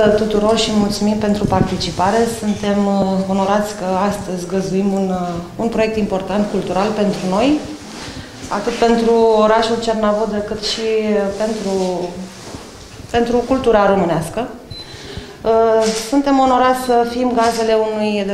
tuturor și mulțumim pentru participare. Suntem uh, onorați că astăzi găzuim un, uh, un proiect important cultural pentru noi, atât pentru orașul Cernavodă, cât și pentru, pentru cultura românească. Suntem onorați să fim gazele unui,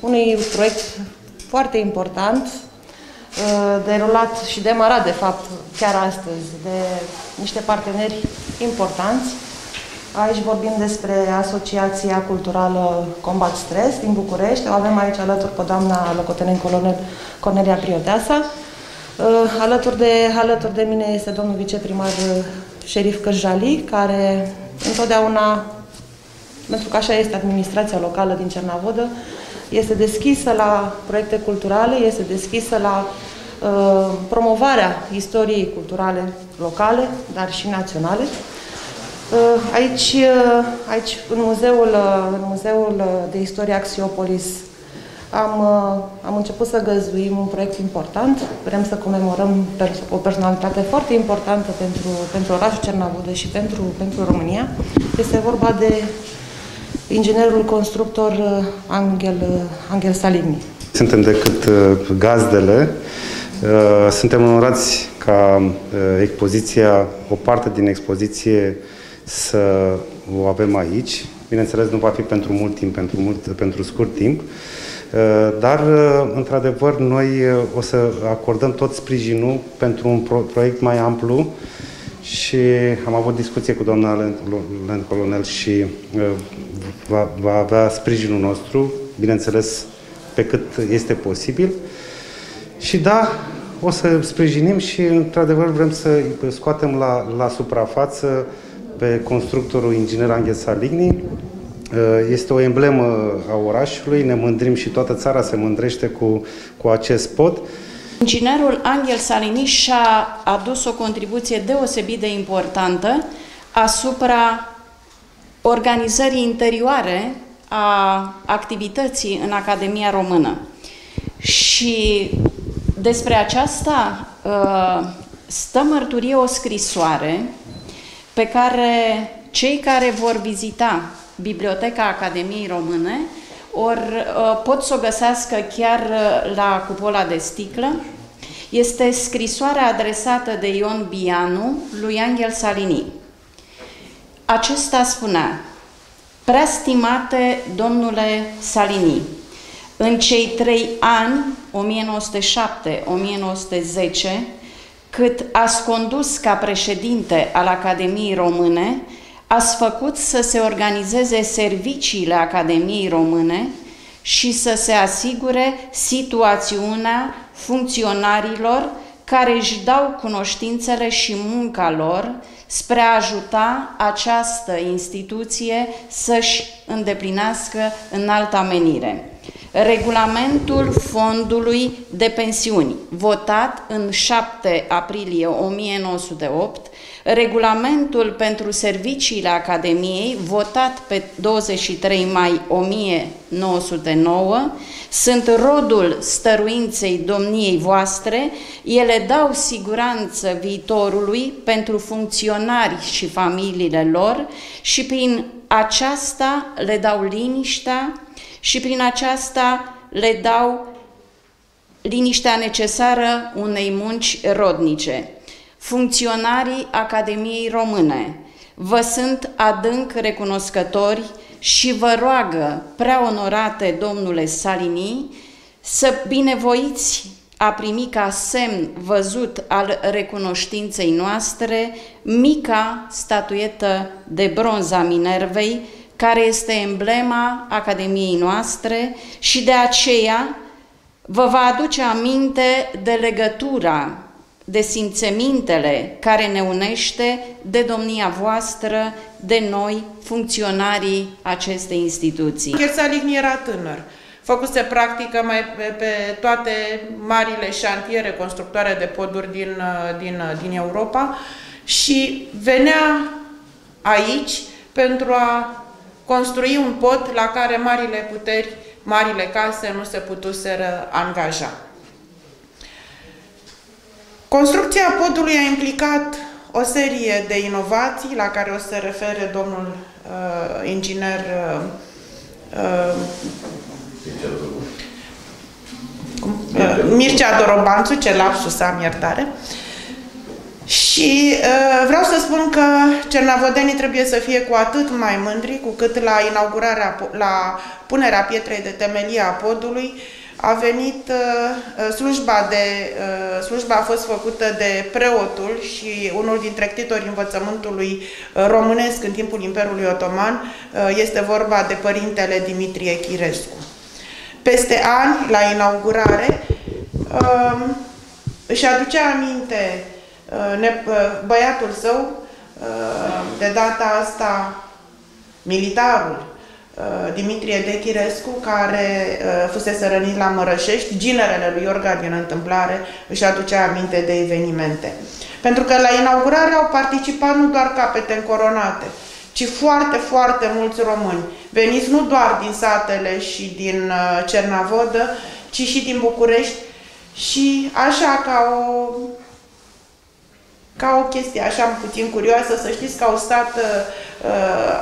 unui proiect foarte important, derulat și demarat, de fapt, chiar astăzi, de niște parteneri importanți. Aici vorbim despre Asociația Culturală Combat Stres din București. O avem aici alături pe doamna locotenent colonel Cornelia Prioteasa. Alături de, alături de mine este domnul viceprimar șerif Cărjali, care întotdeauna, pentru că așa este administrația locală din Cernavodă, este deschisă la proiecte culturale, este deschisă la uh, promovarea istoriei culturale locale, dar și naționale. Uh, aici, uh, aici în, muzeul, uh, în Muzeul de Istorie Axiopolis, am, am început să găzuim un proiect important. Vrem să comemorăm o personalitate foarte importantă pentru, pentru orașul Cernavodă și pentru, pentru România. Este vorba de inginerul constructor Angel, Angel Saligny. Suntem decât gazdele. Suntem onorați ca expoziția, o parte din expoziție să o avem aici. Bineînțeles, nu va fi pentru mult timp, pentru, mult, pentru scurt timp, uh, dar, uh, într-adevăr, noi uh, o să acordăm tot sprijinul pentru un proiect mai amplu și am avut discuție cu doamna Land Colonel și va, va avea sprijinul nostru, bineînțeles, pe cât este posibil. Și da, o să sprijinim și, într-adevăr, vrem să scoatem la, la suprafață pe constructorul inginer Angel Saligny. Uh, este o emblemă a orașului, ne mândrim și toată țara se mândrește cu, cu acest pod. Inginerul Angel Saligny și-a adus o contribuție deosebit de importantă asupra organizării interioare a activității în Academia Română. Și despre aceasta uh, stă mărturie o scrisoare pe care cei care vor vizita Biblioteca Academiei Române or, uh, pot să o găsească chiar uh, la cupola de sticlă. Este scrisoarea adresată de Ion Bianu lui Angel Salini. Acesta spunea, Prea stimate domnule Salini, în cei trei ani, 1907-1910, cât ați condus ca președinte al Academiei Române, ați făcut să se organizeze serviciile Academiei Române și să se asigure situațiunea funcționarilor care își dau cunoștințele și munca lor spre a ajuta această instituție să-și îndeplinească în alta menire. Regulamentul Fondului de Pensiuni, votat în 7 aprilie 1908, Regulamentul pentru serviciile Academiei, votat pe 23 mai 1909, sunt rodul stăruinței domniei voastre, ele dau siguranță viitorului pentru funcționari și familiile lor și prin aceasta le dau liniștea și prin aceasta le dau liniștea necesară unei munci rodnice. Funcționarii Academiei Române vă sunt adânc recunoscători și vă roagă, prea onorate domnule Salini, să binevoiți a primi ca semn văzut al recunoștinței noastre mica statuetă de bronz a Minervei, care este emblema Academiei noastre și de aceea vă va aduce aminte de legătura, de simțemintele care ne unește de domnia voastră, de noi, funcționarii acestei instituții. Chersaligny era tânăr. Făcuse practică mai pe, pe toate marile șantiere constructoare de poduri din, din, din Europa și venea aici pentru a construi un pod la care marile puteri, marile case nu se putuseră angaja. Construcția podului a implicat o serie de inovații la care o să se refere domnul uh, inginer uh, uh, uh, Mircea Dorobanțu, ce lapsus am iertare. Și uh, vreau să spun că cernavodenii trebuie să fie cu atât mai mândri, cu cât la inaugurarea, la punerea pietrei de temelie a podului, a venit uh, slujba de uh, slujba a fost făcută de preotul și unul dintre ctitorii învățământului uh, românesc în timpul Imperiului Otoman uh, este vorba de părintele Dimitrie Chirescu. Peste ani, la inaugurare, uh, își aducea aminte uh, uh, băiatul său, uh, de data asta militarul, Uh, Dimitrie Dechirescu, care uh, fusese rănit la Mărășești, ginerele lui Iorga din întâmplare își aducea aminte de evenimente. Pentru că la inaugurare au participat nu doar capete încoronate, ci foarte, foarte mulți români, veniți nu doar din satele și din uh, Cernavodă, ci și din București și așa ca o ca o chestie așa puțin curioasă, să știți că au stat, uh,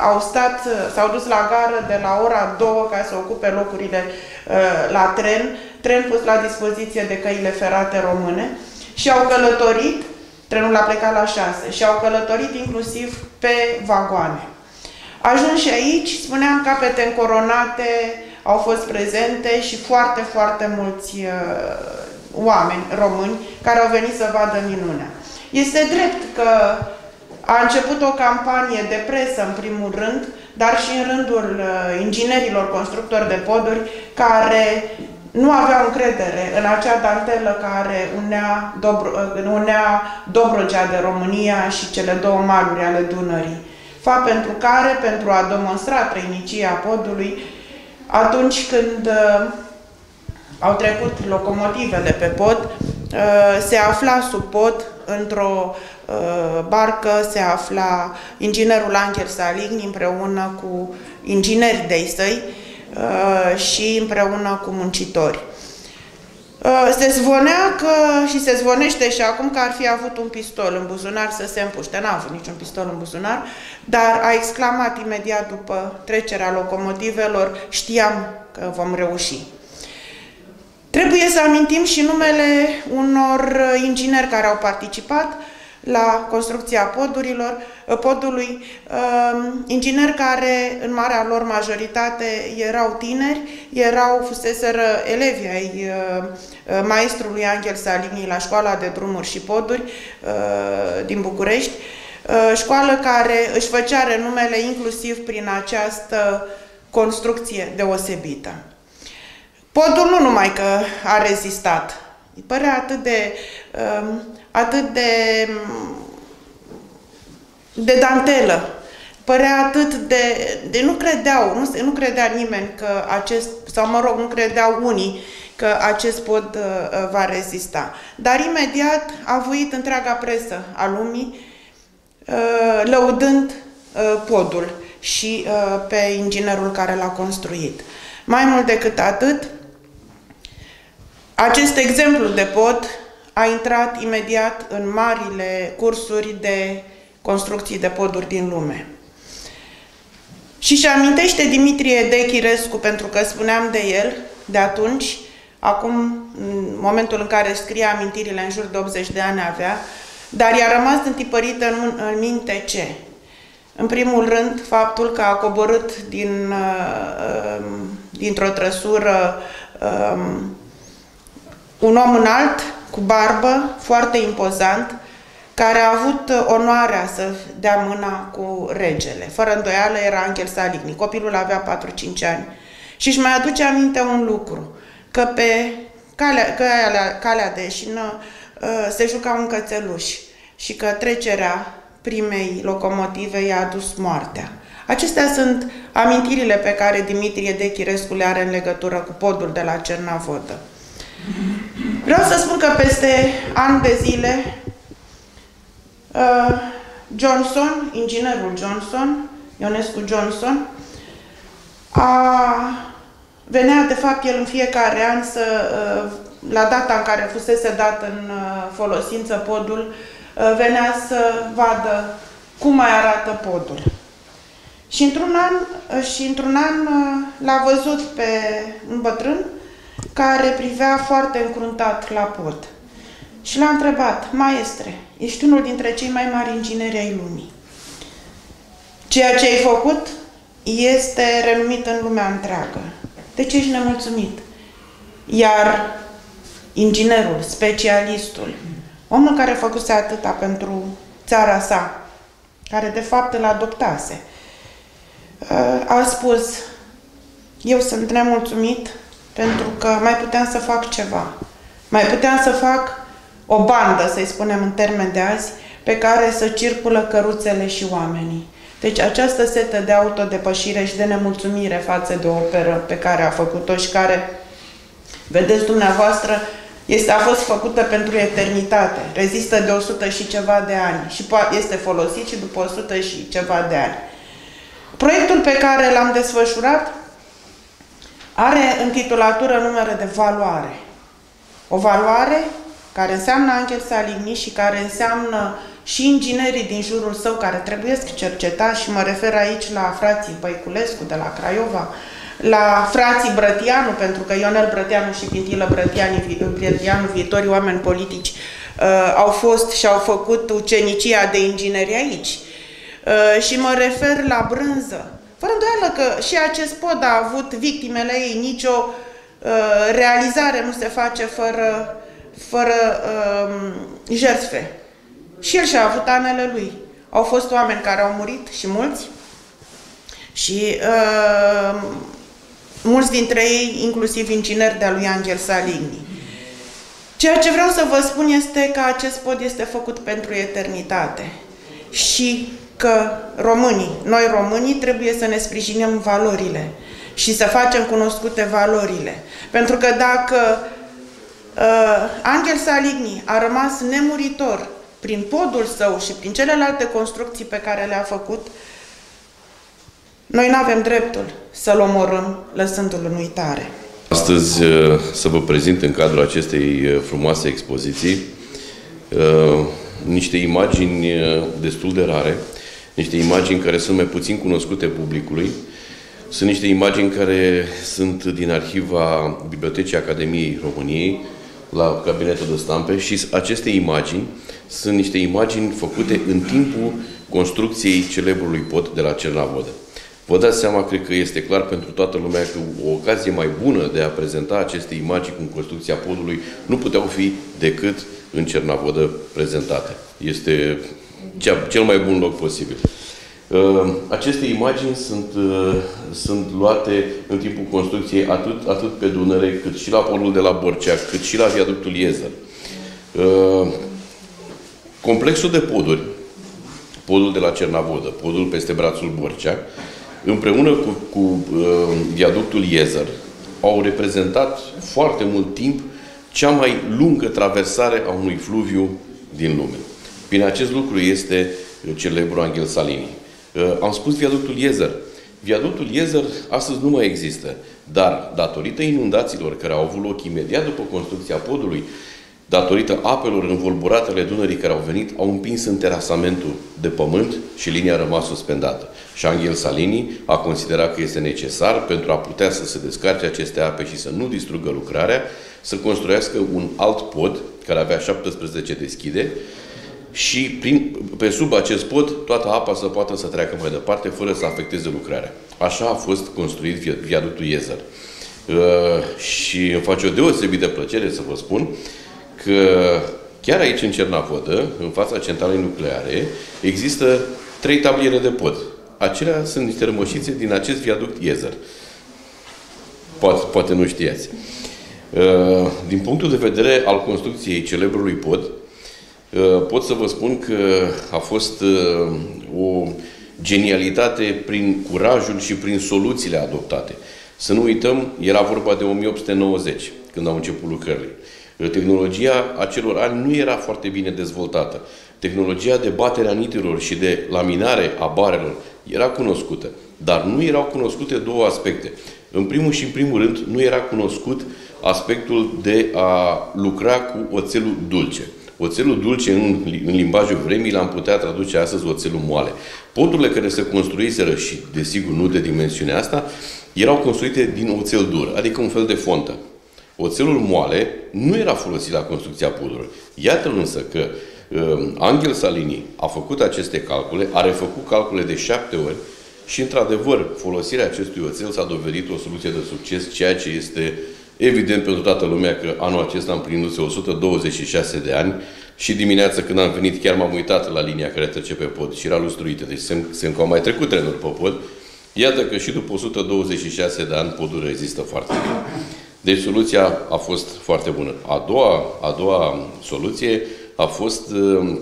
au stat, uh, s-au dus la gară de la ora 2 ca să ocupe locurile uh, la tren, tren pus la dispoziție de căile ferate române și au călătorit, trenul a plecat la 6, și au călătorit inclusiv pe vagoane. Ajuns și aici, spuneam, capete încoronate au fost prezente și foarte, foarte mulți uh, oameni români care au venit să vadă minunea. Este drept că a început o campanie de presă, în primul rând, dar și în rândul uh, inginerilor constructori de poduri, care nu aveau încredere în acea dantelă care unea, Dobro, uh, unea Dobrogea de România și cele două maluri ale Dunării. Fapt pentru care, pentru a demonstra trăinicia podului, atunci când uh, au trecut locomotivele pe pod, uh, se afla sub pod într-o uh, barcă se afla inginerul Angel Saligny împreună cu ingineri de săi uh, și împreună cu muncitori. Uh, se zvonea că, și se zvonește și acum că ar fi avut un pistol în buzunar să se împuște. N-a avut niciun pistol în buzunar, dar a exclamat imediat după trecerea locomotivelor, știam că vom reuși. Trebuie să amintim și numele unor uh, ingineri care au participat la construcția podurilor, uh, podului, um, ingineri care în marea lor majoritate erau tineri, erau, fuseseră elevi ai uh, maestrului Angel Salini la școala de drumuri și poduri din București, școală care își făcea renumele inclusiv prin această construcție deosebită. Podul nu numai că a rezistat, îi părea atât de, um, atât de, de dantelă, părea atât de, de nu credeau, nu, nu credea nimeni că acest, sau mă rog, nu credeau unii că acest pod uh, uh va rezista. Dar imediat a voit întreaga presă a lumii uh, lăudând uh, podul și uh, pe inginerul care l-a construit. Mai mult decât atât, acest exemplu de pod a intrat imediat în marile cursuri de construcții de poduri din lume. Și și amintește Dimitrie Dechirescu, pentru că spuneam de el de atunci, acum, în momentul în care scria amintirile, în jur de 80 de ani avea, dar i-a rămas întipărită în, în minte ce? În primul rând, faptul că a coborât din, uh, um, dintr-o trăsură um, un om înalt, cu barbă, foarte impozant, care a avut onoarea să dea mâna cu regele. Fără îndoială era Angel Saligny. Copilul avea 4-5 ani. Și își mai aduce aminte un lucru, că pe calea, calea, calea de șină uh, se juca un cățeluș și că trecerea primei locomotive i-a adus moartea. Acestea sunt amintirile pe care Dimitrie Dechirescu le are în legătură cu podul de la Cernavodă. Vreau să spun că peste ani de zile uh, Johnson, inginerul Johnson, Ionescu Johnson, a venea de fapt el în fiecare an să, uh, la data în care fusese dat în uh, folosință podul, uh, venea să vadă cum mai arată podul. Și într-un an, uh, și într-un an l-a văzut pe un bătrân care privea foarte încruntat la pod. Și l-a întrebat, maestre, ești unul dintre cei mai mari ingineri ai lumii. Ceea ce ai făcut este renumit în lumea întreagă. De ce ești nemulțumit? Iar inginerul, specialistul, omul care făcuse atâta pentru țara sa, care de fapt îl adoptase, uh, a spus, eu sunt nemulțumit pentru că mai puteam să fac ceva. Mai puteam să fac o bandă, să-i spunem în termen de azi, pe care să circulă căruțele și oamenii. Deci această setă de autodepășire și de nemulțumire față de o operă pe care a făcut-o și care, vedeți dumneavoastră, este, a fost făcută pentru eternitate, rezistă de 100 și ceva de ani și este folosit și după 100 și ceva de ani. Proiectul pe care l-am desfășurat are în titulatură numere de valoare. O valoare care înseamnă Angel Saligny și care înseamnă și inginerii din jurul său care trebuie cercetați și mă refer aici la frații Băiculescu de la Craiova, la frații Brătianu, pentru că Ionel Brătianu și Pintilă Brătianu, Brătianu viitorii oameni politici, uh, au fost și au făcut ucenicia de ingineri aici. Uh, și mă refer la brânză. Fără îndoială că și acest pod a avut victimele ei, nicio uh, realizare nu se face fără, fără uh, jertfe. Și el și-a avut anele lui. Au fost oameni care au murit și mulți și uh, mulți dintre ei, inclusiv ingineri de-a lui Angel Saligny. Ceea ce vreau să vă spun este că acest pod este făcut pentru eternitate și că românii, noi românii, trebuie să ne sprijinim valorile și să facem cunoscute valorile. Pentru că dacă uh, Angel Saligny a rămas nemuritor prin podul său și prin celelalte construcții pe care le-a făcut, noi nu avem dreptul să-l omorâm lăsându-l în uitare. Astăzi uh, să vă prezint în cadrul acestei uh, frumoase expoziții uh, niște imagini destul de rare, niște imagini care sunt mai puțin cunoscute publicului, sunt niște imagini care sunt din arhiva Bibliotecii Academiei României, la cabinetul de stampe și aceste imagini sunt niște imagini făcute în timpul construcției celebrului pod de la Cernavodă. Vă dați seama, cred că este clar pentru toată lumea că o ocazie mai bună de a prezenta aceste imagini cu construcția podului nu puteau fi decât în Cernavodă prezentate. Este cel mai bun loc posibil. Uh, aceste imagini sunt, uh, sunt luate în timpul construcției atât, atât pe Dunăre, cât și la polul de la Borcea, cât și la viaductul Iezer. Uh, complexul de poduri, podul de la Cernavodă, podul peste brațul Borcea, împreună cu, cu viaductul Iezer, au reprezentat foarte mult timp cea mai lungă traversare a unui fluviu din lume. Prin acest lucru este celebrul Angel Salini. Uh, am spus viaductul Iezer. Viaductul Iezer astăzi nu mai există, dar datorită inundațiilor care au avut loc imediat după construcția podului, datorită apelor învolburate ale Dunării care au venit, au împins în terasamentul de pământ și linia a rămas suspendată. Și Angel Salini a considerat că este necesar pentru a putea să se descarce aceste ape și să nu distrugă lucrarea, să construiască un alt pod care avea 17 deschide, și prin, pe sub acest pod toată apa să poată să treacă mai departe fără să afecteze lucrarea. Așa a fost construit viaductul Iezer. Uh, și îmi face o deosebită plăcere să vă spun că chiar aici în Cernavodă, în fața centralei nucleare, există trei tabliere de pod. Acelea sunt niște rămășițe din acest viaduct Iezer. Poate, poate nu știați. Uh, din punctul de vedere al construcției celebrului pod, Uh, pot să vă spun că a fost uh, o genialitate prin curajul și prin soluțiile adoptate. Să nu uităm, era vorba de 1890, când au început lucrările. Uh, tehnologia acelor ani nu era foarte bine dezvoltată. Tehnologia de batere a nitelor și de laminare a barelor era cunoscută, dar nu erau cunoscute două aspecte. În primul și în primul rând, nu era cunoscut aspectul de a lucra cu oțelul dulce. Oțelul dulce în, în limbajul vremii l-am putea traduce astăzi oțelul moale. Podurile care se construiseră și, desigur, nu de dimensiunea asta, erau construite din oțel dur, adică un fel de fontă. Oțelul moale nu era folosit la construcția podurilor. Iată însă că uh, Angel Salini a făcut aceste calcule, a refăcut calcule de șapte ori și, într-adevăr, folosirea acestui oțel s-a dovedit o soluție de succes, ceea ce este evident pentru toată lumea că anul acesta am plinit 126 de ani și dimineața când am venit chiar m-am uitat la linia care trece pe pod și era lustruită, deci se că au mai trecut trenuri pe pod. Iată că și după 126 de ani podul rezistă foarte bine. Deci soluția a fost foarte bună. A doua, a doua soluție a fost uh,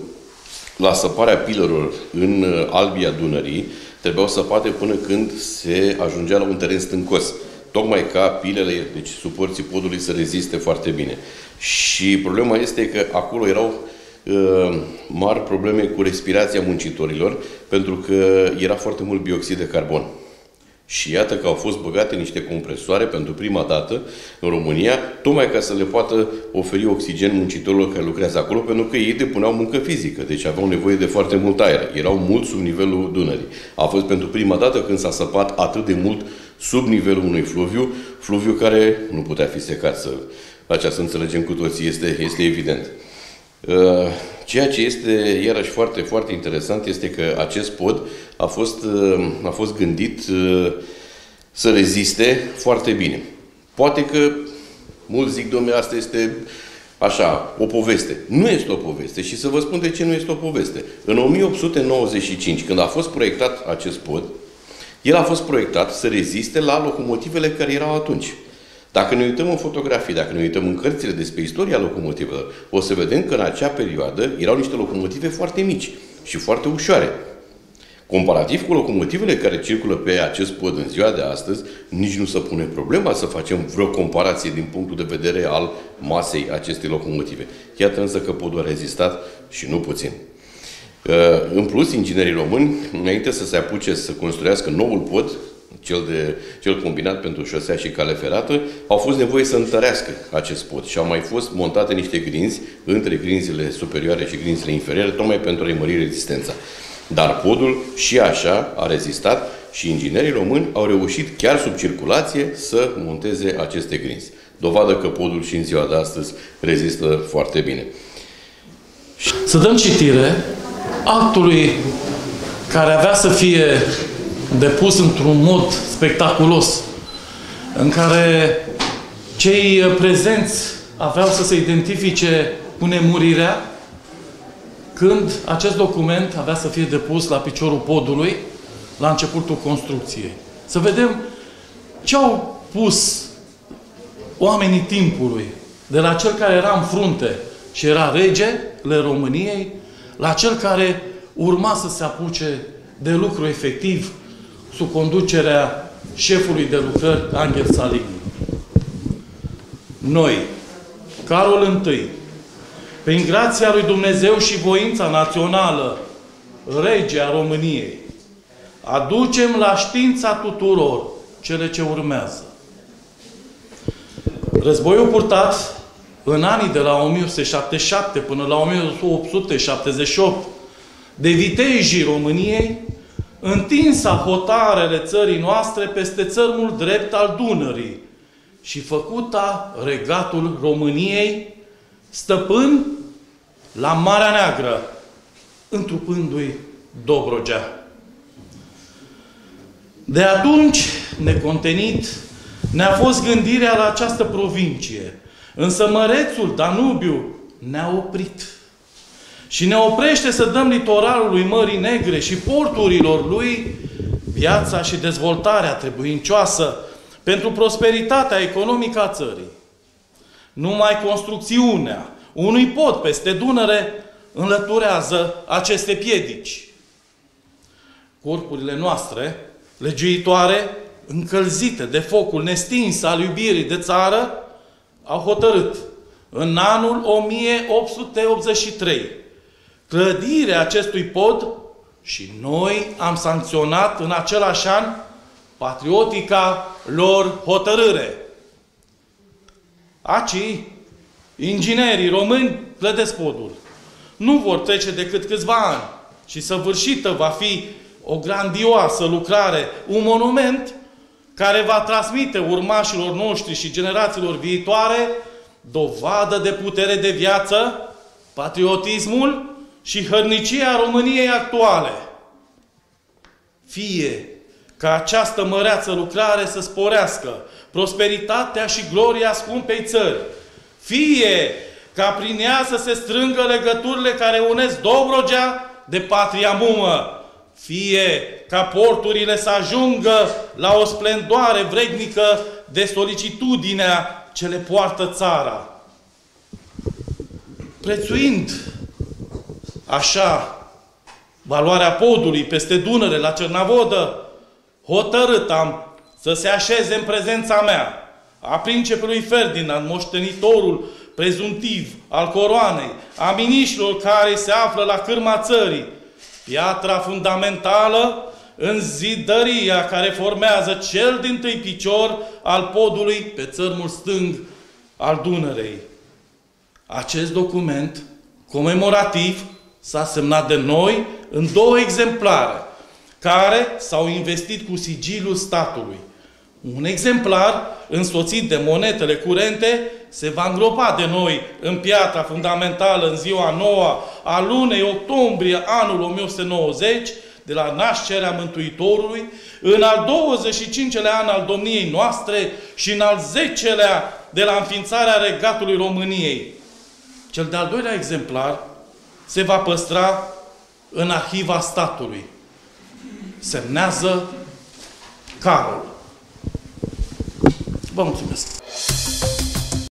la săparea pilelor în uh, Albia Dunării, trebuiau săpate până când se ajungea la un teren stâncos. Tocmai ca pilele, deci suporții podului să reziste foarte bine. Și problema este că acolo erau uh, mari probleme cu respirația muncitorilor, pentru că era foarte mult bioxid de carbon. Și iată că au fost băgate niște compresoare pentru prima dată în România, tocmai ca să le poată oferi oxigen muncitorilor care lucrează acolo, pentru că ei depuneau muncă fizică, deci aveau nevoie de foarte mult aer. Erau mult sub nivelul Dunării. A fost pentru prima dată când s-a săpat atât de mult sub nivelul unui fluviu, fluviu care nu putea fi secat, să, aceea să înțelegem cu toții, este, este evident. Uh, ceea ce este iarăși foarte, foarte interesant este că acest pod a fost, uh, a fost gândit uh, să reziste foarte bine. Poate că mulți zic, domnule, asta este așa, o poveste. Nu este o poveste și să vă spun de ce nu este o poveste. În 1895, când a fost proiectat acest pod, el a fost proiectat să reziste la locomotivele care erau atunci. Dacă ne uităm în fotografii, dacă ne uităm în cărțile despre istoria locomotivelor, o să vedem că în acea perioadă erau niște locomotive foarte mici și foarte ușoare. Comparativ cu locomotivele care circulă pe acest pod în ziua de astăzi, nici nu se pune problema să facem vreo comparație din punctul de vedere al masei acestei locomotive. Iată însă că podul a rezistat și nu puțin. Uh, în plus, inginerii români, înainte să se apuce să construiască noul pod, cel, de, cel combinat pentru șosea și cale ferată, au fost nevoie să întărească acest pod și au mai fost montate niște grinzi între grinzile superioare și grinzile inferioare, tocmai pentru a-i mări rezistența. Dar podul și așa a rezistat și inginerii români au reușit chiar sub circulație să monteze aceste grinzi. Dovadă că podul și în ziua de astăzi rezistă foarte bine. Să dăm citire actului care avea să fie depus într-un mod spectaculos, în care cei prezenți aveau să se identifice cu nemurirea, când acest document avea să fie depus la piciorul podului, la începutul construcției. Să vedem ce au pus oamenii timpului, de la cel care era în frunte și era regele României, la cel care urma să se apuce de lucru efectiv sub conducerea șefului de lucrări, Angel Salini. Noi, Carol I, prin grația lui Dumnezeu și voința națională, rege a României, aducem la știința tuturor cele ce urmează. Războiul purtat în anii de la 1877 până la 1878 de viteijii României întinsa hotarele țării noastre peste țărmul drept al Dunării și făcuta regatul României stăpân la Marea Neagră, întrupându-i Dobrogea. De atunci, necontenit, ne-a fost gândirea la această provincie, însă mărețul Danubiu ne-a oprit și ne oprește să dăm litoralului Mării Negre și porturilor lui viața și dezvoltarea trebuincioasă pentru prosperitatea economică a țării. Numai construcțiunea unui pod peste Dunăre înlăturează aceste piedici. Corpurile noastre, legiuitoare, încălzite de focul nestins al iubirii de țară, au hotărât în anul 1883 clădirea acestui pod și noi am sancționat în același an patriotica lor hotărâre. Aci, inginerii români clădesc podul. nu vor trece decât câțiva ani și săvârșită va fi o grandioasă lucrare, un monument care va transmite urmașilor noștri și generațiilor viitoare dovadă de putere de viață, patriotismul și hărnicia României actuale. Fie ca această măreață lucrare să sporească prosperitatea și gloria scumpei țări, fie ca prin ea să se strângă legăturile care unesc Dobrogea de patria mumă, fie ca porturile să ajungă la o splendoare vrednică de solicitudinea ce le poartă țara. Prețuind așa valoarea podului peste Dunăre la Cernavodă, hotărât am să se așeze în prezența mea a principelui Ferdinand, moștenitorul prezuntiv al coroanei, a miniștilor care se află la cârma țării, piatra fundamentală în zidăria care formează cel din tâi picior al podului pe țărmul stâng al Dunărei. Acest document comemorativ s-a semnat de noi în două exemplare, care s-au investit cu sigilul statului. Un exemplar, însoțit de monetele curente, se va îngropa de noi în piatra fundamentală în ziua nouă a lunei octombrie anul 1190, de la nașterea Mântuitorului, în al 25-lea an al domniei noastre și în al 10-lea de la înființarea regatului României. Cel de-al doilea exemplar se va păstra în arhiva statului. Semnează Carol. Vă mulțumesc!